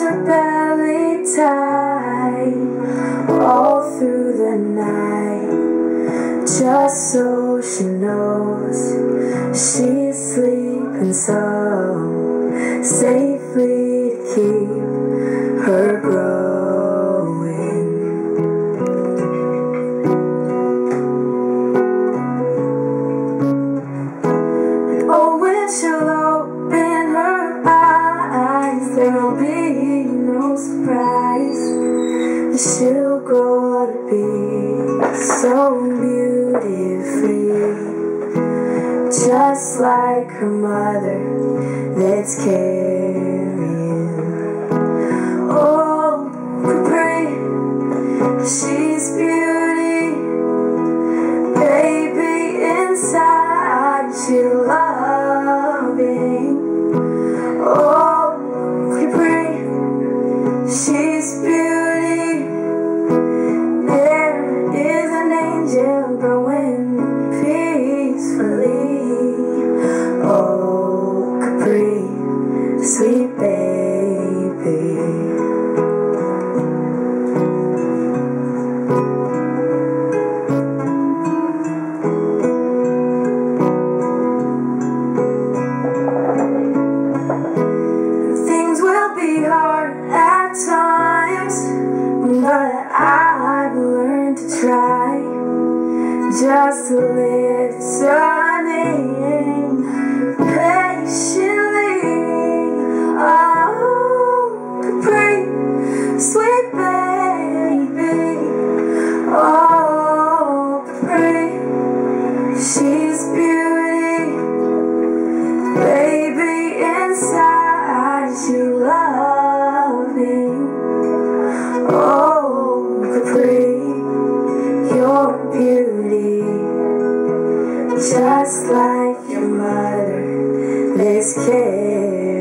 her belly tight all through the night, just so she knows she's sleeping so safely to keep her growing. And oh, when she'll open her eyes, there'll be she'll grow to be so beautifully, just like her mother that's carrying. To try just to listening patiently. Oh, Capri, sweet baby. Oh, Capri, she's beauty. Baby, inside you loving. Like your mother, this care.